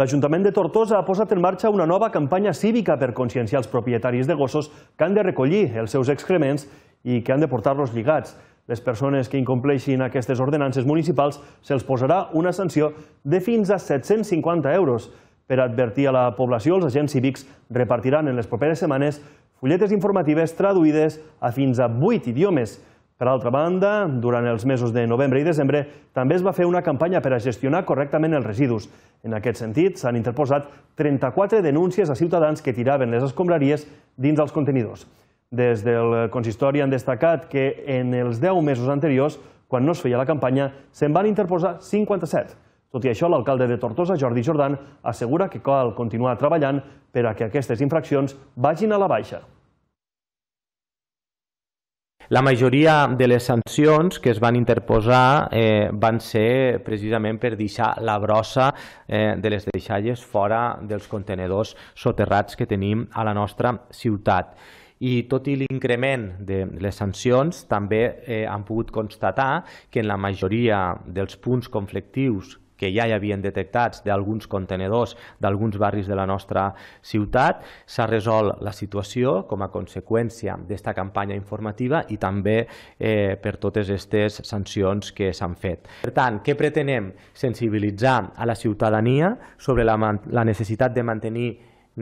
L'Ajuntament de Tortosa ha posat en marxa una nova campanya cívica per conscienciar els propietaris de gossos que han de recollir els seus excrements i que han de portar-los lligats. Les persones que incompleixin aquestes ordenances municipals se'ls posarà una sanció de fins a 750 euros. Per advertir a la població, els agents cívics repartiran en les properes setmanes fulletes informatives traduïdes a fins a 8 idiomes. Per altra banda, durant els mesos de novembre i desembre també es va fer una campanya per a gestionar correctament els residus. En aquest sentit, s'han interposat 34 denúncies a ciutadans que tiraven les escombraries dins els contenidors. Des del consistori han destacat que en els 10 mesos anteriors, quan no es feia la campanya, se'n van interposar 57. Tot i això, l'alcalde de Tortosa, Jordi Jordan, assegura que cal continuar treballant per a que aquestes infraccions vagin a la baixa. La majoria de les sancions que es van interposar eh, van ser precisament per deixar la brossa eh, de les deixalles fora dels contenedors soterrats que tenim a la nostra ciutat. I tot i l'increment de les sancions, també eh, han pogut constatar que en la majoria dels punts conflictius que ja hi havien detectats d'alguns contenedors d'alguns barris de la nostra ciutat. S'ha resolt la situació com a conseqüència d'esta campanya informativa i també eh, per totes aquestes sancions que s'han fet. Per tant, què pretenem? Sensibilitzar a la ciutadania sobre la, la necessitat de mantenir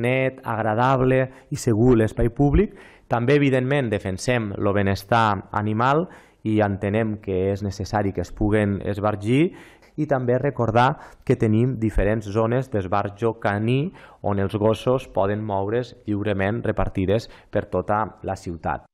net, agradable i segur l'espai públic. També, evidentment, defensem el benestar animal i entenem que és necessari que es puguen esbargir i també recordar que tenim diferents zones d'esbarjo caní on els gossos poden moure's lliurement repartides per tota la ciutat.